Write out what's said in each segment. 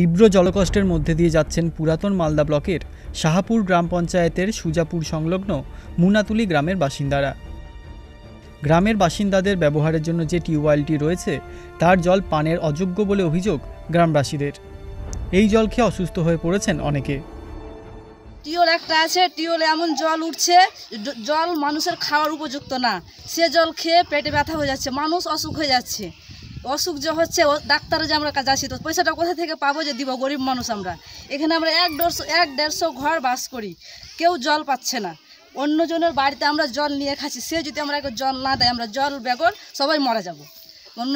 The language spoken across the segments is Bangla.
তীব্র জলকষ্টের মধ্যে দিয়ে যাচ্ছেন পুরাতন মালদা ব্লকের শাহাপুর গ্রাম পঞ্চায়েতের সুজাপুর সংলগ্ন মুনাতুলি গ্রামের বাসিন্দারা। গ্রামের বাসিন্দাদের ব্যবহারের জন্য যে টিউবওয়েলটি রয়েছে, তার জল পানের অযোগ্য বলে অভিযোগ গ্রামবাসীদের। এই জল খেয়ে অসুস্থ হয়ে পড়েছেন অনেকে। টিওল একটা আছে টিওলে এমন জল উঠছে জল মানুষের খাওয়ার উপযুক্ত না। সে জল খেয়ে পেটে ব্যথা হয়ে যাচ্ছে, মানুষ অসুখ হয়ে যাচ্ছে। অসুখ যে হচ্ছে ডাক্তারে যে আমরা যাচ্ছি তো পয়সাটা কোথা থেকে পাবো যে দিব গরিব মানুষ আমরা? এখানে আমরা এক দেড়শো এক দেড়শো ঘর বাস করি। কেউ জল পাচ্ছে না। অন্যজনের বাড়িতে আমরা জল নিয়ে খাচ্ছি, সে যদি আমরা জল না দেয়, আমরা জল, বেগর সবাই মারা যাব। অন্য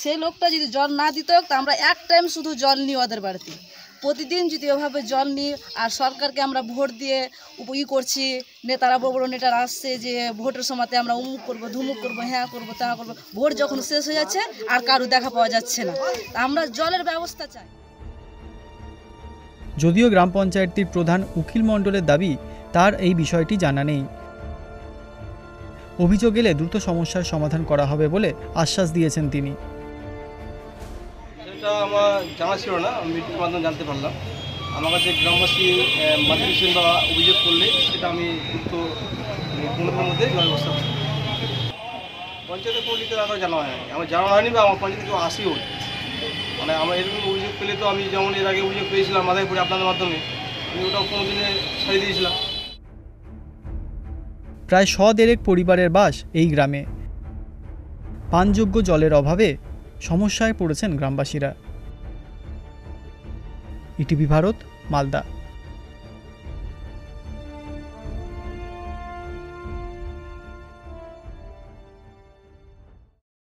সে লোকটা যদি জল না দিত, তা আমরা এক টাইম শুধু জল নিই ওদের বাড়িতে। প্রতিদিন যদি ওভাবে জল নিই, আর সরকারকে আমরা ভোট দিয়ে ই করছি, নেতারা, বড় বড় নেতারা আসছে যে ভোটের সময়তে আমরা উমুক করব, ধুমুক করব হ্যাঁ করব, তা করব, ভোট যখন শেষ হয়ে যাচ্ছে, আর কারও দেখা পাওয়া যাচ্ছে না। আমরা জলের ব্যবস্থা চাই। যদিও গ্রাম পঞ্চায়েতটির প্রধান উকিল মণ্ডলের দাবি, তার এই বিষয়টি জানা নেই। অভিযোগ এলে দ্রুত সমস্যার সমাধান করা হবে বলে আশ্বাস দিয়েছেন তিনি। সেটা আমার জানা ছিল না, আমি মিডিয়ার মাধ্যমে জানতে পারলাম। আমার কাছে গ্রামবাসী মিশন বা অভিযোগ করলে সেটা আমি দ্রুত পনেরোর মধ্যে ব্যবস্থা করব পঞ্চায়েতে কোনো লিখে রাখা জানা হয়নি। আমার জানা হয়নি বা আমার পঞ্চায়েতে কেউ আসেও। মানে আমার এরকম অভিযোগ পেলে তো আমি যেমন এর আগে অভিযোগ পেয়েছিলাম মাদারীপুরে আপনাদের মাধ্যমে, আমি ওটাও কোনো দিনে ছাড়িয়ে দিয়েছিলাম। প্রায় শ দেড়েক পরিবারের বাস এই গ্রামে। পানযোগ্য জলের অভাবে সমস্যায় পড়েছেন গ্রামবাসীরা। ইটিভি ভারত মালদা।